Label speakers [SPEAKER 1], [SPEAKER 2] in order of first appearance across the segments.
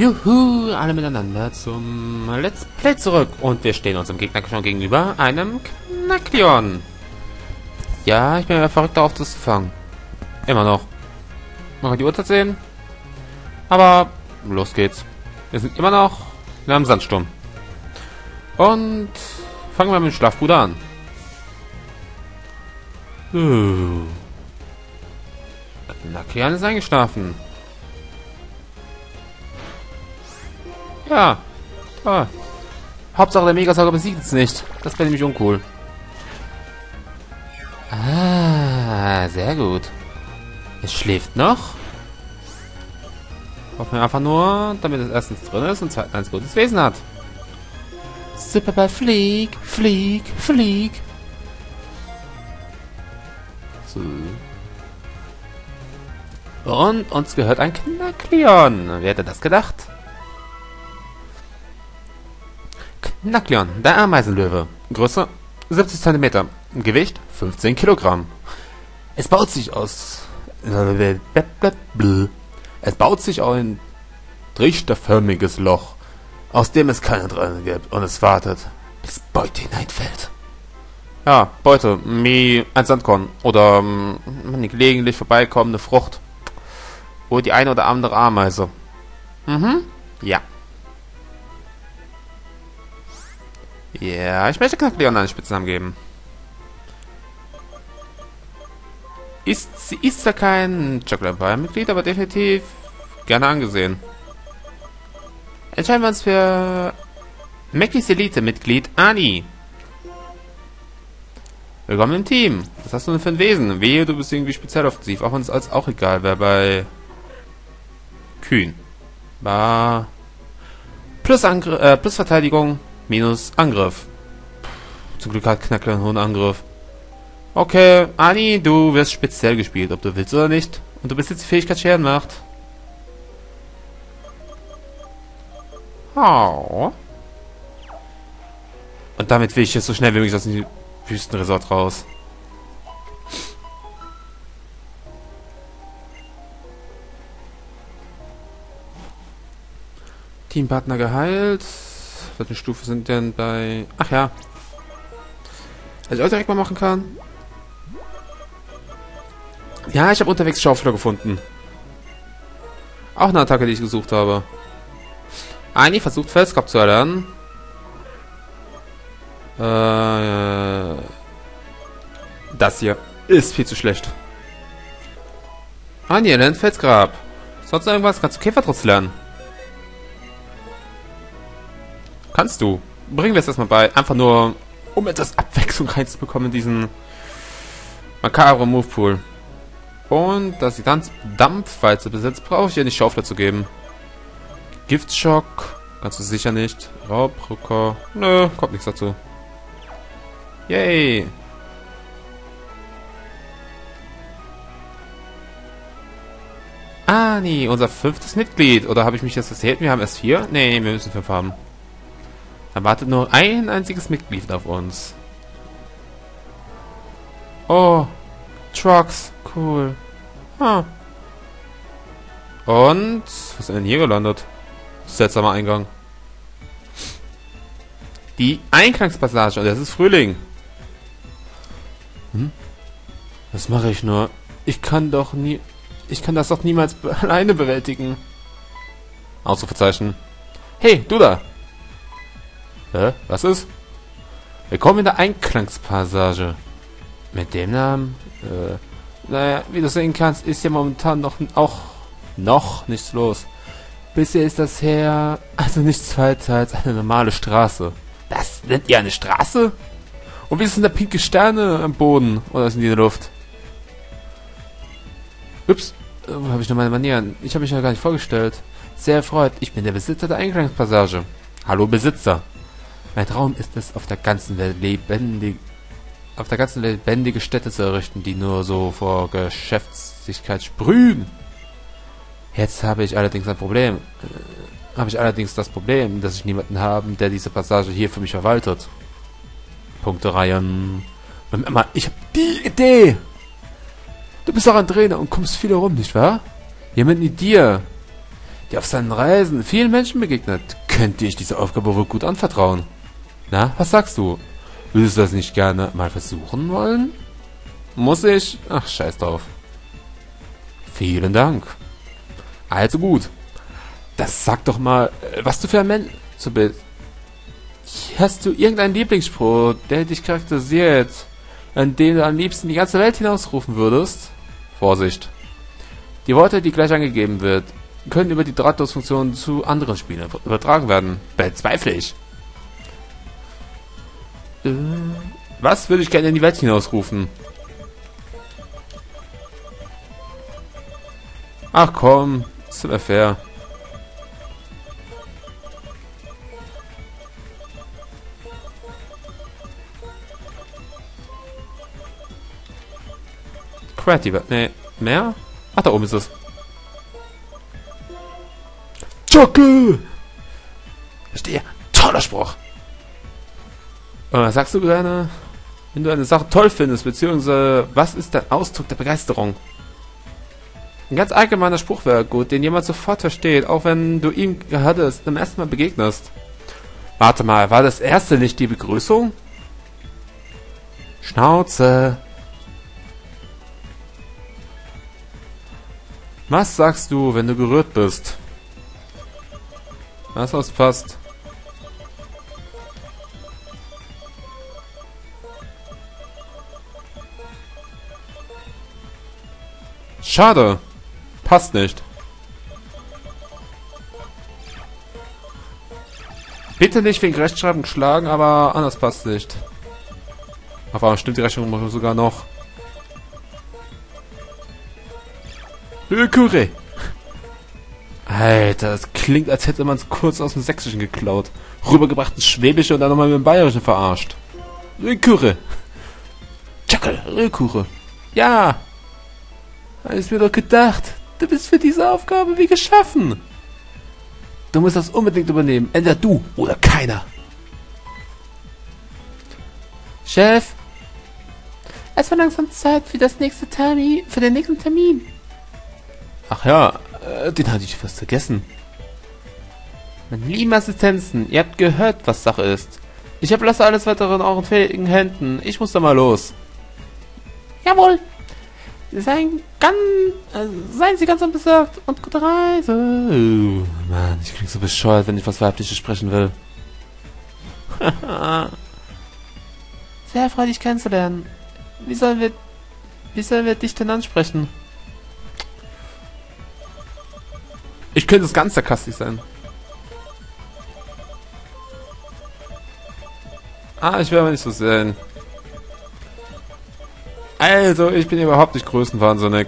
[SPEAKER 1] Juhu, alle miteinander zum Let's Play zurück. Und wir stehen unserem Gegner schon gegenüber, einem Knackleon. Ja, ich bin ja verrückt darauf, das zu fangen. Immer noch. Mal die Uhrzeit sehen. Aber los geht's. Wir sind immer noch in einem Sandsturm. Und fangen wir mit dem Schlafbruder an. Uh. Knackleon ist eingeschlafen. Ja. Toll. Hauptsache der Megasauger besiegt es nicht. Das wäre nämlich uncool. Ah, sehr gut. Es schläft noch. Hoffen wir einfach nur, damit es erstens drin ist und zweitens ein gutes Wesen hat. Superball, flieg, flieg, flieg. So. Und uns gehört ein Knackleon. Wer hätte das gedacht? Knackleon, der Ameisenlöwe. Größe 70 cm. Gewicht 15 Kilogramm. Es baut sich aus. Es baut sich ein trichterförmiges Loch, aus dem es keine Träne gibt und es wartet, bis Beute hineinfällt. Ja, Beute, wie ein Sandkorn oder um, eine gelegentlich vorbeikommende Frucht. Oder die eine oder andere Ameise. Mhm, ja. Ja, ich möchte Knackleon einen Spitznamen geben. Ist, sie ist zwar kein Chocolate Empire-Mitglied, aber definitiv gerne angesehen. Entscheiden wir uns für Mackies Elite-Mitglied Ani. Willkommen im Team. Was hast du denn für ein Wesen? Wehe, du bist irgendwie speziell offensiv. Auch es als auch egal wäre bei Kühn. War plus, Angr äh, plus Verteidigung, minus Angriff. Zum Glück hat Knackler einen hohen Angriff. Okay, Ani, du wirst speziell gespielt, ob du willst oder nicht. Und du bist jetzt die Fähigkeit Scherenmacht. Oh. Und damit will ich jetzt so schnell wie möglich aus dem Wüstenresort raus. Teampartner geheilt. Welche Stufe sind denn bei... Ach ja. Was ich auch direkt mal machen kann. Ja, ich habe unterwegs Schaufler gefunden. Auch eine Attacke, die ich gesucht habe. Ani versucht Felskopf zu erlernen. Äh, das hier ist viel zu schlecht. Ani lernt Felsgrab. Sonst irgendwas? Kannst du Käfertrotz lernen? Kannst du. Bringen wir es erstmal bei. Einfach nur, um etwas Abwechslung reinzubekommen in diesen makabren Move. Und dass sie dann Dampfwalze besitzt, brauche ich ihr nicht Schaufler zu geben. Giftschock. Ganz du sicher nicht. Raubrücker. Nö, kommt nichts dazu. Yay. Ah, nee, unser fünftes Mitglied. Oder habe ich mich jetzt erzählt? Wir haben erst vier? Nee, wir müssen fünf haben. Da wartet nur ein einziges Mitglied auf uns. Oh, Trucks, cool. Huh. Und, was ist denn hier gelandet? Seltsamer Eingang. Die Eingangspassage, und das ist Frühling. Hm? Was mache ich nur? Ich kann doch nie... Ich kann das doch niemals alleine bewältigen. Ausrufezeichen. Hey, du da! Hä? Was ist? Willkommen in der Einklangspassage. Mit dem Namen? Äh, naja, wie du sehen kannst, ist ja momentan noch auch noch nichts los. Bisher ist das her also nichts weiter als eine normale Straße. Das nennt ihr eine Straße? Und wie sind da pinke Sterne am Boden? Oder sind die in der Luft? Ups, äh, wo habe ich noch meine Manieren? Ich habe mich ja gar nicht vorgestellt. Sehr erfreut, ich bin der Besitzer der Eingangspassage. Hallo Besitzer. Mein Traum ist es, auf der ganzen Welt lebendig, auf der ganzen lebendige Städte zu errichten, die nur so vor Geschäftlichkeit sprühen. Jetzt habe ich allerdings ein Problem. Äh, habe ich allerdings das Problem, dass ich niemanden habe, der diese Passage hier für mich verwaltet. Punktereihen. Emma, ich habe die Idee. Du bist auch ein Trainer und kommst viel herum, nicht wahr? Jemand wie dir, die auf seinen Reisen vielen Menschen begegnet, könnte ich diese Aufgabe wohl gut anvertrauen. Na, was sagst du? Würdest du das nicht gerne mal versuchen wollen? Muss ich? Ach, scheiß drauf. Vielen Dank. Also gut. Das sag doch mal, äh, was du für ein Mensch bist. Hast du irgendeinen Lieblingsspruch, der dich charakterisiert, an den du am liebsten die ganze Welt hinausrufen würdest? Vorsicht. Die Worte, die gleich angegeben wird, können über die Drahtlosfunktion zu anderen Spielen übertragen werden. Bezweifle ich. Äh, was würde ich gerne in die Welt hinausrufen? Ach komm, ist immer fair. Creative. Nee, mehr? Ach, da oben ist es. Jocke! Verstehe. Toller Spruch. Was sagst du gerne? Wenn du eine Sache toll findest, beziehungsweise was ist der Ausdruck der Begeisterung? Ein ganz allgemeiner Spruch wäre gut, den jemand sofort versteht, auch wenn du ihm gerade zum ersten Mal begegnest. Warte mal, war das erste nicht die Begrüßung? Schnauze. Was sagst du, wenn du gerührt bist? Was auspasst? Schade. Passt nicht. Bitte nicht wegen Rechtschreibung schlagen, aber anders passt nicht. Aber stimmt die Rechnung sogar noch. Hülkure. Alter, das klingt, als hätte man es kurz aus dem Sächsischen geklaut. Rübergebracht ins Schwäbische und dann nochmal mit dem Bayerischen verarscht. Rückure. Tschackel, Rückure. Ja. Hast mir doch gedacht. Du bist für diese Aufgabe wie geschaffen. Du musst das unbedingt übernehmen. Entweder du oder keiner. Chef. Es war langsam Zeit für das nächste Termin, für den nächsten Termin. Ach ja, äh, den hatte ich fast vergessen. Meine lieben Assistenzen, ihr habt gehört, was Sache ist. Ich überlasse alles weitere in euren fähigen Händen. Ich muss da mal los. Jawohl. Seien, ganz, äh, seien Sie ganz unbesorgt und gute Reise. Oh, Mann, ich klinge so bescheuert, wenn ich was Weibliches sprechen will. Sehr erfreut, dich kennenzulernen. Wie sollen wir, wie sollen wir dich denn ansprechen? Ich könnte es ganz sarkastisch sein. Ah, ich will aber nicht so sehen. Also, ich bin überhaupt nicht größenwahnsinnig.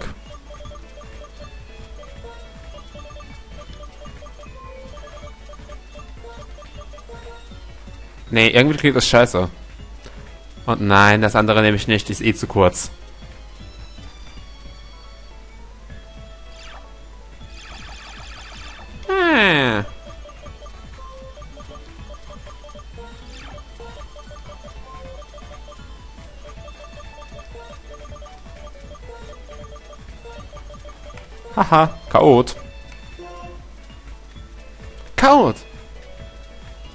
[SPEAKER 1] Nee, irgendwie klingt das scheiße. Und nein, das andere nehme ich nicht, die ist eh zu kurz. Haha, Chaot. Chaot!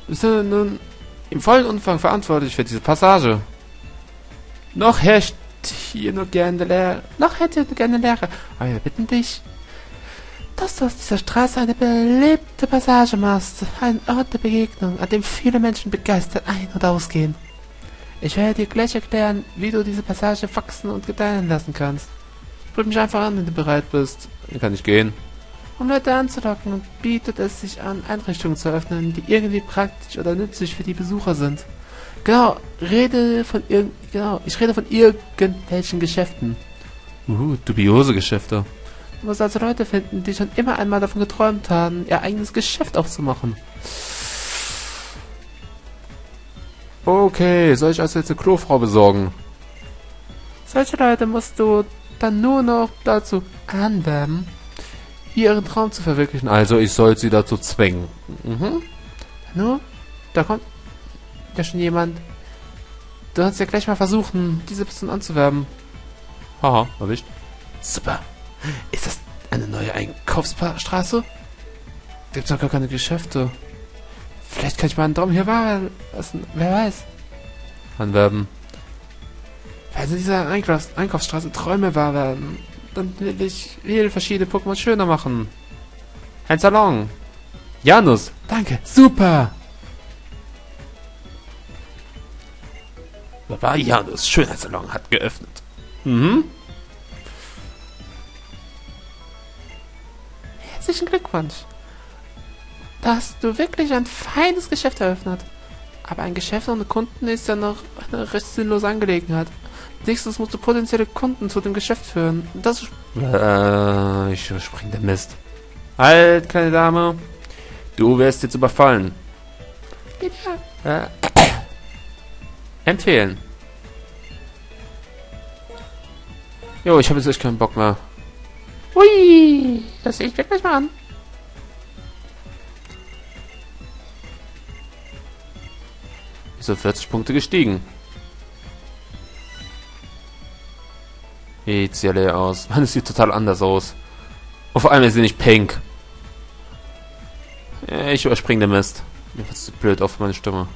[SPEAKER 1] Bist du nun im vollen Umfang verantwortlich für diese Passage? Noch herrscht hier nur gerne Lehre. Noch hätte du gerne Lehre. Aber wir bitten dich, dass du aus dieser Straße eine belebte Passage machst. Ein Ort der Begegnung, an dem viele Menschen begeistert ein- und ausgehen. Ich werde dir gleich erklären, wie du diese Passage wachsen und gedeihen lassen kannst. Sprich mich einfach an, wenn du bereit bist. Dann kann ich gehen. Um Leute anzulocken, bietet es sich an, Einrichtungen zu öffnen, die irgendwie praktisch oder nützlich für die Besucher sind. Genau, rede von irgend, genau, ich rede von irgendwelchen Geschäften. Uh, dubiose Geschäfte. Du musst also Leute finden, die schon immer einmal davon geträumt haben, ihr eigenes Geschäft aufzumachen. Okay, soll ich also jetzt eine Klofrau besorgen? Solche Leute musst du dann nur noch dazu anwerben, ihren Traum zu verwirklichen. Also ich soll sie dazu zwingen. Mhm. Nur, da kommt ja schon jemand. Du kannst ja gleich mal versuchen, diese Person anzuwerben. Haha, erwischt. Super. Ist das eine neue Einkaufsstraße? Gibt's doch gar keine Geschäfte. Vielleicht kann ich meinen Traum hier wahr lassen. Wer weiß. Anwerben. Dieser Einkaufs Einkaufsstraße Träume wahr werden, dann will ich viele verschiedene Pokémon schöner machen. Ein Salon. Janus. Danke. Super. Baba Janus Schönheitssalon hat geöffnet. Mhm. Herzlichen Glückwunsch. Da hast du wirklich ein feines Geschäft eröffnet. Aber ein Geschäft ohne Kunden ist ja noch eine recht sinnlose Angelegenheit. Nächstes musst du potenzielle Kunden zu dem Geschäft führen. Das ist... Äh, ich überspringe den Mist. Halt, kleine Dame. Du wirst jetzt überfallen. Äh, empfehlen. Jo, ich habe jetzt echt keinen Bock mehr. Hui, das sehe ich mir gleich mal an. Wieso 40 Punkte gestiegen? Ja leer aus. Man, es sieht total anders aus. Und vor allem ist sie nicht pink. Ich überspringe den Mist. Mir wird zu blöd auf meine Stimme.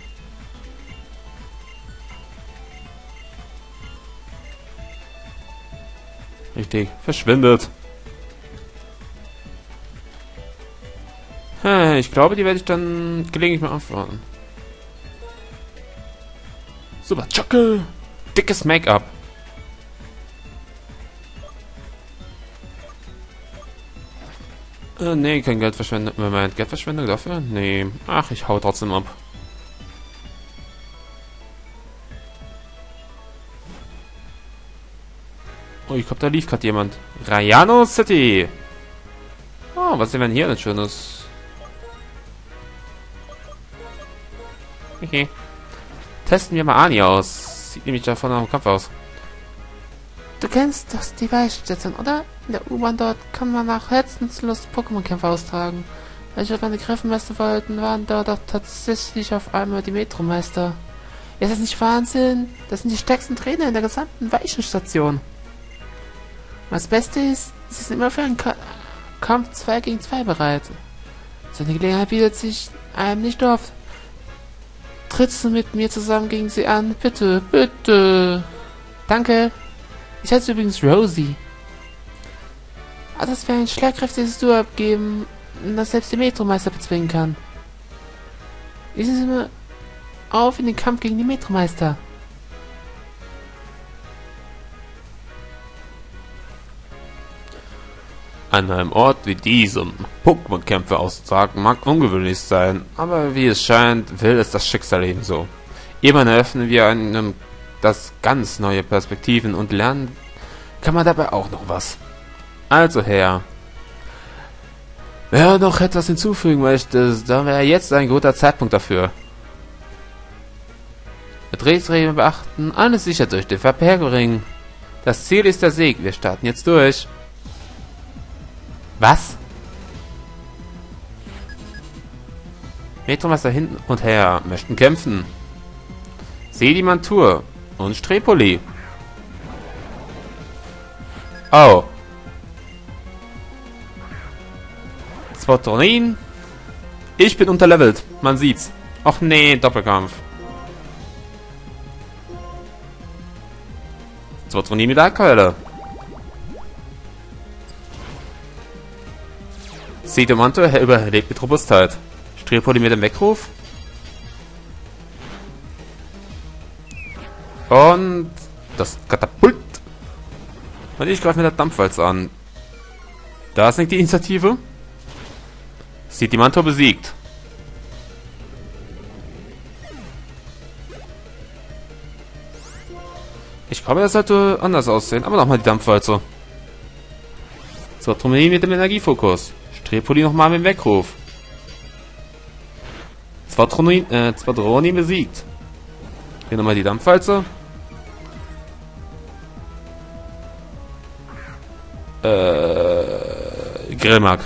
[SPEAKER 1] Richtig. Verschwindet. Ich glaube, die werde ich dann gelegentlich mal antworten. Super, Chocke! Dickes Make-up. Äh, nee, kein Geld verschwenden. Moment, Geldverschwendung dafür? Nee. Ach, ich hau trotzdem ab. Oh, ich glaube, da lief gerade jemand. Rayano City. Oh, was sehen wir denn hier denn Schönes? Okay. Testen wir mal Ani aus. Sieht nämlich davon am Kampf aus. Du kennst das die Weichstation, oder? In der U-Bahn dort kann man nach Herzenslust Pokémon-Kämpfe austragen. Welche meine Kräfte messen wollten, waren dort auch tatsächlich auf einmal die Metromeister. Ist das nicht Wahnsinn? Das sind die stärksten Trainer in der gesamten Weichenstation. Das Beste ist, sie sind immer für einen Ka Kampf 2 gegen 2 bereit. So eine Gelegenheit bietet sich einem nicht oft. Trittst du mit mir zusammen gegen sie an? Bitte, bitte. Danke. Ich heiße übrigens Rosie. Ah, das wäre ein schlagkräftiges Duo abgeben, das selbst der Metromeister bezwingen kann. Wiesen Sie mir auf in den Kampf gegen die Metromeister. An einem Ort wie diesem Pokémon-Kämpfe auszutragen mag ungewöhnlich sein, aber wie es scheint, will es das Schicksal ebenso. Eben eröffnen wir einem das ganz neue Perspektiven und lernen kann man dabei auch noch was. Also Herr, wer noch etwas hinzufügen möchte, dann wäre jetzt ein guter Zeitpunkt dafür. Drehsregeln beachten, alles sicher durch den Verkehr bringen. Das Ziel ist der Sieg, wir starten jetzt durch. Was? Metromeister hin und her möchten kämpfen. Sedimantur und Strepoli. Oh. Spotonin. Ich bin unterlevelt. Man sieht's. Och nee, Doppelkampf. Spotonin mit Alkeule. Sedemanto überlebt mit Robustheit. Strepoli mit dem Weckruf. Und das Katapult. Und ich greife mit der Dampfwalze an. Da ist nicht die Initiative. Sieht die Mantor besiegt. Ich glaube, das sollte anders aussehen. Aber nochmal die Dampfwalze. So, Trommelin mit dem Energiefokus. Strepoli nochmal mit dem Weckruf. Zwei äh, Squadroni besiegt. Hier nochmal die Dampfwalze. Äh, Grillmark.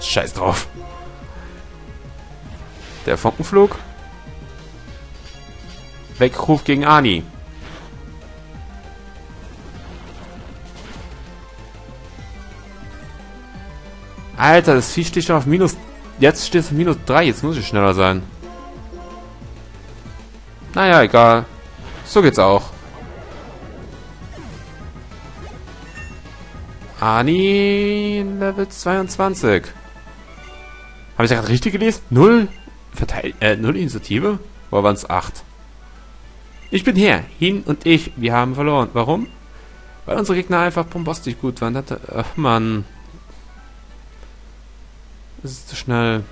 [SPEAKER 1] Scheiß drauf. Der Funkenflug. Weckruf gegen Ani. Alter, das Vieh steht schon auf minus... Jetzt steht es auf minus 3. Jetzt muss ich schneller sein. Naja, egal. So geht's auch. Ani Level 22. Habe ich da gerade richtig gelesen? Null Verteil äh, null Initiative? Oder waren es acht? Ich bin hier. Hin und ich. Wir haben verloren. Warum? Weil unsere Gegner einfach bombastisch gut waren. Das, ach, Mann. Das ist zu schnell.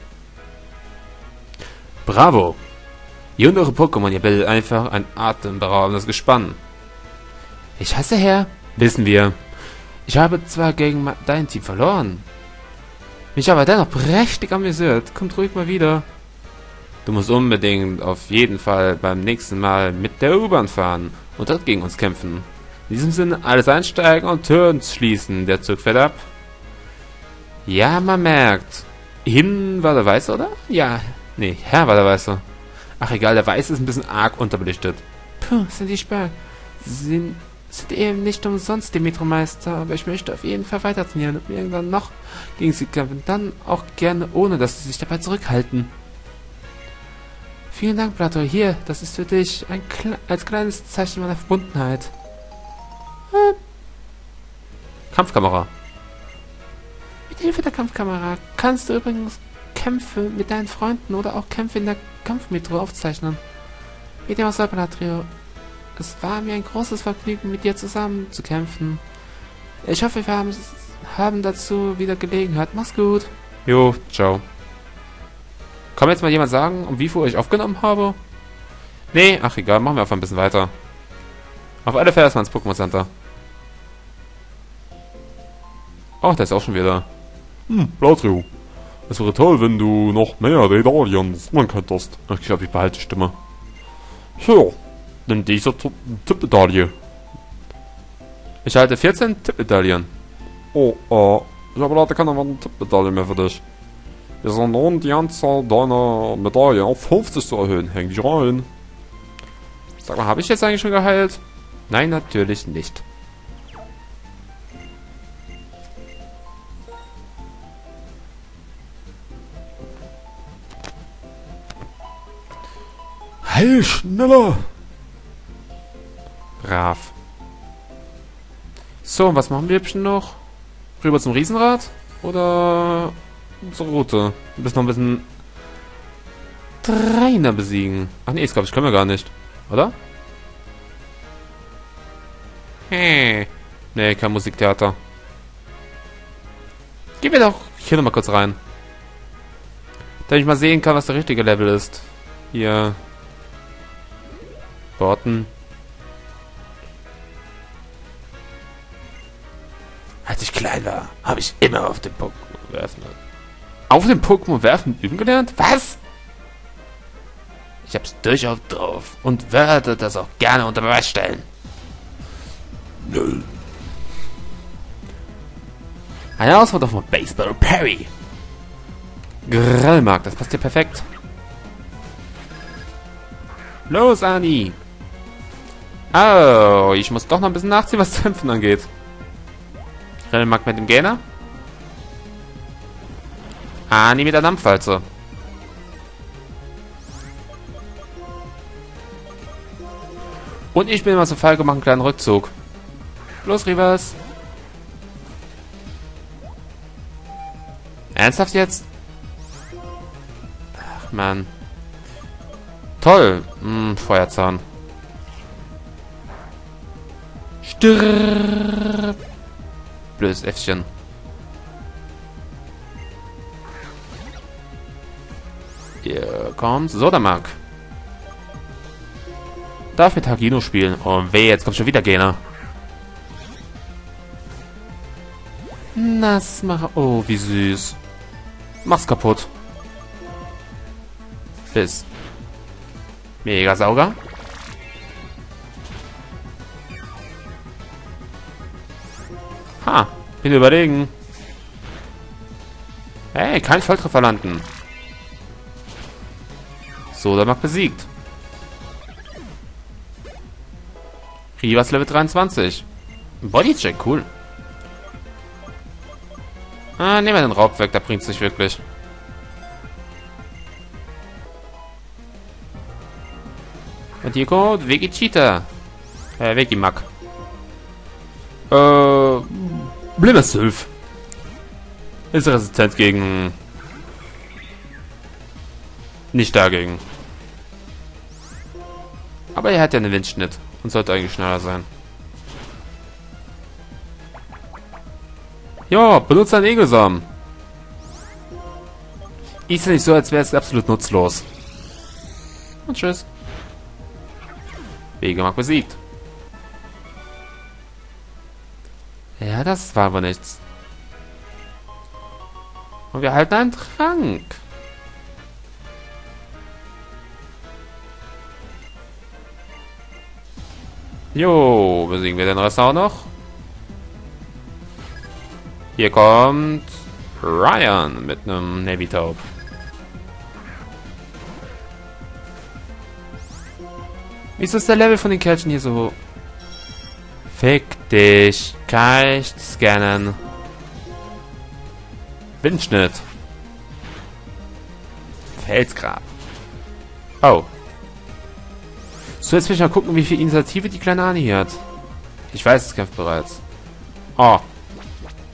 [SPEAKER 1] Bravo. Ihr und eure Pokémon, ihr bildet einfach ein atemberaubendes Gespann. Ich hasse Herr. Wissen wir. Ich habe zwar gegen dein Team verloren. Mich aber dennoch prächtig amüsiert. Kommt ruhig mal wieder. Du musst unbedingt auf jeden Fall beim nächsten Mal mit der U-Bahn fahren und dort gegen uns kämpfen. In diesem Sinne, alles einsteigen und Türen schließen. Der Zug fährt ab. Ja, man merkt. Hin war der Weiße, oder? Ja. Nee, Herr war der Weiße. Ach egal, der Weiße ist ein bisschen arg unterbelichtet. Puh, sind die Sperr. Sind, sind eben nicht umsonst Dimitro-Meister, aber ich möchte auf jeden Fall weiter trainieren und irgendwann noch gegen sie kämpfen. Dann auch gerne, ohne dass sie sich dabei zurückhalten. Vielen Dank, Plato. Hier, das ist für dich ein Kle als kleines Zeichen meiner Verbundenheit. Hm. Kampfkamera. Mit Hilfe der Kampfkamera kannst du übrigens Kämpfe mit deinen Freunden oder auch Kämpfe in der Kampfmetro aufzeichnen. Mit dem Ausalpalatrio. Es war mir ein großes Vergnügen, mit dir zusammen zu kämpfen. Ich hoffe, wir haben, haben dazu wieder Gelegenheit. Mach's gut. Jo, ciao. Kann mir jetzt mal jemand sagen, um wie viel ich aufgenommen habe? Nee, ach egal, machen wir einfach ein bisschen weiter. Auf alle Fälle erstmal ins Pokémon Center. Ach, der ist auch schon wieder.
[SPEAKER 2] Hm, Blatrio. Es wäre toll, wenn du noch mehr Redalien sammeln könntest.
[SPEAKER 1] Ich glaube, ich behalte die Stimme.
[SPEAKER 2] Hier, nimm diese Tippmedaille.
[SPEAKER 1] Ich halte 14 Tippmedaillen.
[SPEAKER 2] Oh, äh, ich habe leider keine Tippmedaille mehr für dich. Wir sind nun die Anzahl deiner Medaillen auf 50 zu erhöhen. Häng dich rein.
[SPEAKER 1] Sag mal, habe ich jetzt eigentlich schon geheilt? Nein, natürlich nicht.
[SPEAKER 2] Heil schneller!
[SPEAKER 1] Brav. So, und was machen wir hübschen noch? Rüber zum Riesenrad? Oder unsere Route? Wir müssen noch ein bisschen Trainer besiegen. Ach nee, ich glaube, ich können wir gar nicht. Oder? Hey. Nee, kein Musiktheater. Geh mir doch hier nochmal kurz rein. Damit ich mal sehen kann, was der richtige Level ist. Hier. Worten. Als ich klein war, habe ich immer auf den Pokémon werfen. Auf den Pokémon werfen üben gelernt? Was? Ich hab's durchaus drauf und werde das auch gerne unter Beweis stellen.
[SPEAKER 2] Nö.
[SPEAKER 1] Eine Herausforderung von Baseball Perry. Grellmark, das passt dir perfekt. Los, Ani. Oh, ich muss doch noch ein bisschen nachziehen, was Kämpfen angeht. Grellmark mit dem Gähner. Ani mit der Dampfwalze. Und ich bin mal so Fall gemacht, einen kleinen Rückzug. Los, Rivers. Ernsthaft jetzt? Ach, Mann. Toll. Hm, Feuerzahn. Stirb. Blödes Äffchen. Hier kommt Sodamark. Darf mit Hagino spielen. Oh weh, jetzt kommt schon wieder Gena. Nassmacher. Oh, wie süß. Mach's kaputt. Bis. Mega Sauger. Bin überlegen. Hey, kein Volltreffer landen. So, der macht besiegt. Rivas Level 23. Bodycheck, cool. Ah, nehmen wir den Raub weg, da bringt's nicht wirklich. Und hier kommt Vegeta. Äh, Vegimak. Äh, Blimmersylph. Ist resistent gegen... Nicht dagegen. Aber er hat ja einen Windschnitt und sollte eigentlich schneller sein. Ja, benutzt einen Egelsamen. Ist ja nicht so, als wäre es absolut nutzlos. Und tschüss. Wegemark besiegt. Das war aber nichts. Und wir halten einen Trank. Jo, besiegen wir den Rest auch noch? Hier kommt Ryan mit einem Navy Taub. Wieso ist der Level von den Kerlchen hier so? Fick dich. Ich scannen. Windschnitt. Felsgrab. Oh. So, jetzt will ich mal gucken, wie viel Initiative die kleine Ani hat. Ich weiß, es kämpft bereits. Oh.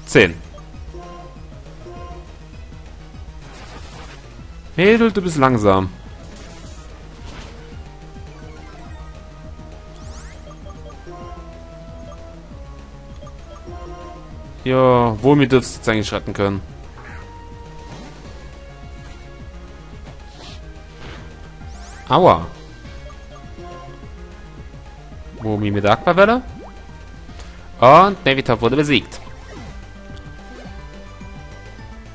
[SPEAKER 1] 10. Mädel, du bist langsam. Ja, womit dürftest du jetzt eigentlich retten können? Aua. Wumi mit Aquavelle. Und Nevitov wurde besiegt.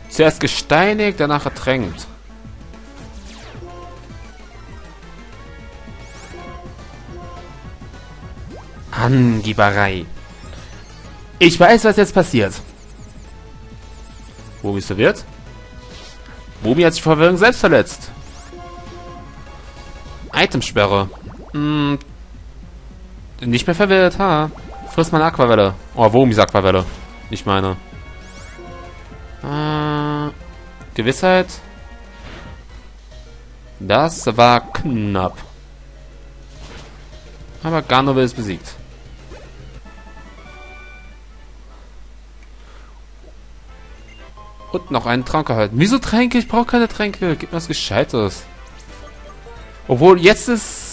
[SPEAKER 1] Zuerst gesteinigt, danach ertränkt. Angeberei. Ich weiß, was jetzt passiert. Wumi ist verwirrt. Wumi hat sich vor Verwirrung selbst verletzt. Itemsperre. Hm. Nicht mehr verwirrt, ha. Friss meine Aquavelle. Oh, Wumis Aquavelle. Ich meine. Äh, Gewissheit. Das war knapp. Aber Garnovel ist besiegt. Und noch einen Trank erhalten. Wieso Tränke? Ich brauche keine Tränke. Gib mir was Gescheites. Obwohl, jetzt ist...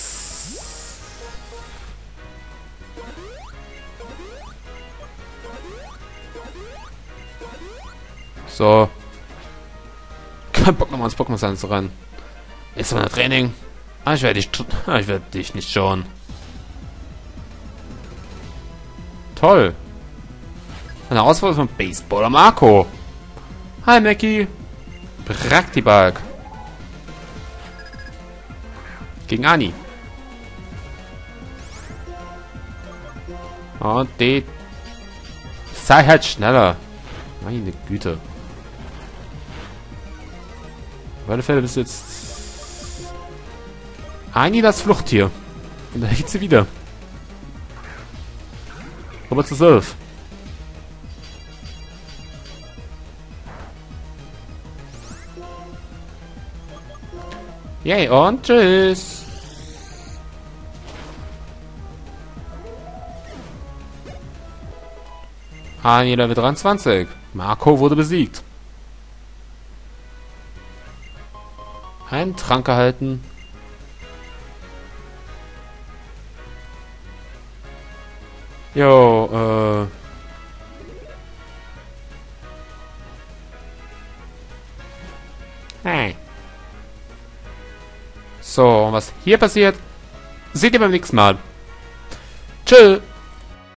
[SPEAKER 1] So. Kein Bock nochmal ins Pokémon Center zu rennen. Ist mal ein Training. Ah, ich werde dich... Ah, ich werde dich nicht schauen. Toll. Eine Auswahl von Baseballer Marco. Hi, Mackie. Praktibag. Gegen Ani. Und die... Sei halt schneller. Meine Güte. Auf alle Fälle bist du jetzt... Ani das Fluchttier. Und da liegt sie wieder. Aber zu Surf. Yay, und tschüss. Hani Level 23. Marco wurde besiegt. Ein Trank erhalten. Jo, äh... So, und was hier passiert, seht ihr beim nächsten Mal. Tschüss.